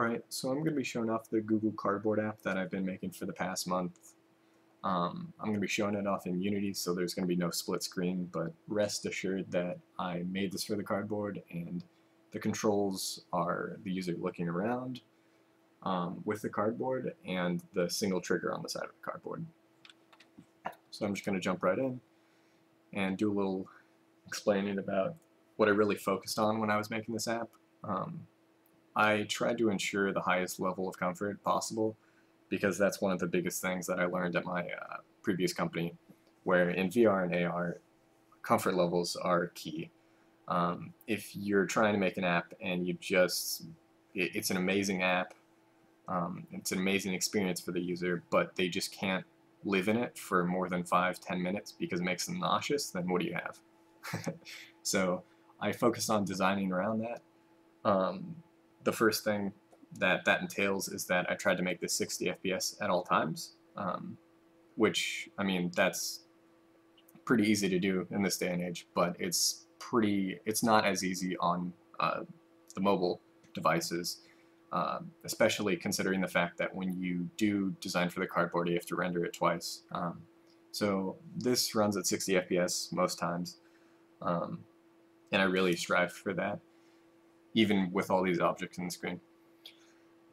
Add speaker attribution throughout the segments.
Speaker 1: Alright, so I'm going to be showing off the Google Cardboard app that I've been making for the past month. Um, I'm going to be showing it off in Unity, so there's going to be no split screen, but rest assured that I made this for the cardboard, and the controls are the user looking around um, with the cardboard, and the single trigger on the side of the cardboard. So I'm just going to jump right in and do a little explaining about what I really focused on when I was making this app. Um, I tried to ensure the highest level of comfort possible because that's one of the biggest things that I learned at my uh, previous company where in VR and AR comfort levels are key. Um, if you're trying to make an app and you just it, it's an amazing app um, it's an amazing experience for the user but they just can't live in it for more than five ten minutes because it makes them nauseous then what do you have so I focused on designing around that um, the first thing that that entails is that I tried to make this 60 FPS at all times, um, which, I mean, that's pretty easy to do in this day and age, but it's pretty, it's not as easy on uh, the mobile devices, uh, especially considering the fact that when you do design for the cardboard, you have to render it twice. Um, so this runs at 60 FPS most times, um, and I really strive for that even with all these objects in the screen.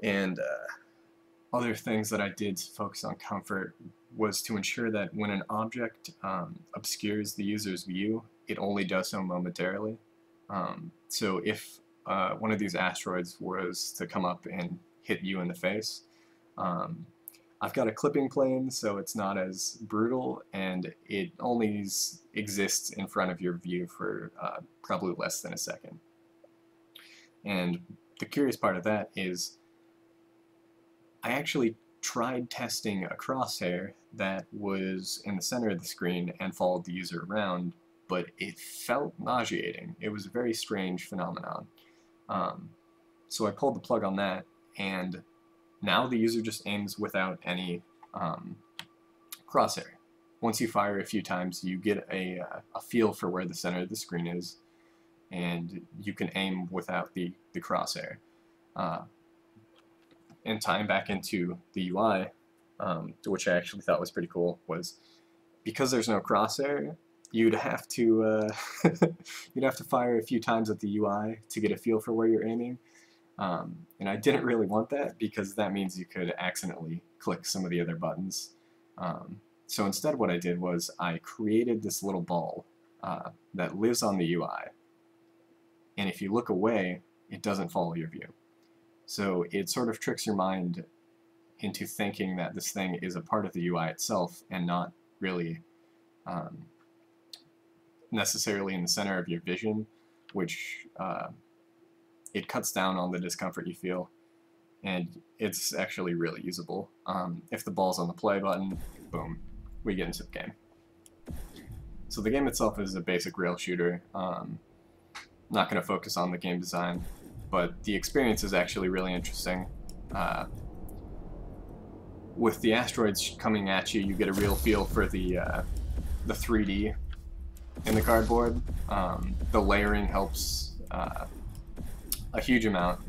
Speaker 1: And uh, other things that I did to focus on comfort was to ensure that when an object um, obscures the user's view, it only does so momentarily. Um, so if uh, one of these asteroids was to come up and hit you in the face, um, I've got a clipping plane so it's not as brutal and it only exists in front of your view for uh, probably less than a second. And the curious part of that is I actually tried testing a crosshair that was in the center of the screen and followed the user around, but it felt nauseating. It was a very strange phenomenon. Um, so I pulled the plug on that, and now the user just aims without any um, crosshair. Once you fire a few times, you get a, uh, a feel for where the center of the screen is, and you can aim without the, the crosshair. Uh, and tying back into the UI, um, which I actually thought was pretty cool, was because there's no crosshair, you'd have to uh, you'd have to fire a few times at the UI to get a feel for where you're aiming. Um, and I didn't really want that because that means you could accidentally click some of the other buttons. Um, so instead what I did was I created this little ball uh, that lives on the UI and if you look away, it doesn't follow your view. So it sort of tricks your mind into thinking that this thing is a part of the UI itself and not really um, necessarily in the center of your vision, which uh, it cuts down on the discomfort you feel, and it's actually really usable. Um, if the ball's on the play button, boom, we get into the game. So the game itself is a basic rail shooter. Um, not going to focus on the game design, but the experience is actually really interesting. Uh, with the asteroids coming at you, you get a real feel for the uh, the 3D in the cardboard. Um, the layering helps uh, a huge amount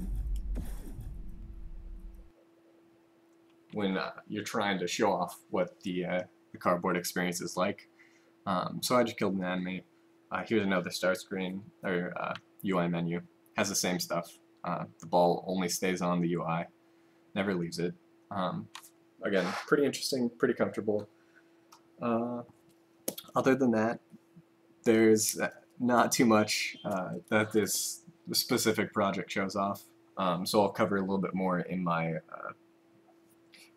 Speaker 1: when uh, you're trying to show off what the, uh, the cardboard experience is like. Um, so I just killed an enemy. Uh, here's another start screen, or uh, UI menu. Has the same stuff. Uh, the ball only stays on the UI, never leaves it. Um, again, pretty interesting, pretty comfortable. Uh, other than that, there's not too much uh, that this specific project shows off. Um, so I'll cover a little bit more in my uh,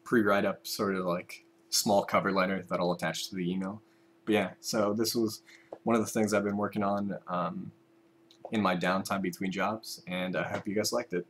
Speaker 1: pre-write-up sort of like small cover letter that I'll attach to the email. But yeah, so this was one of the things I've been working on um, in my downtime between jobs, and I hope you guys liked it.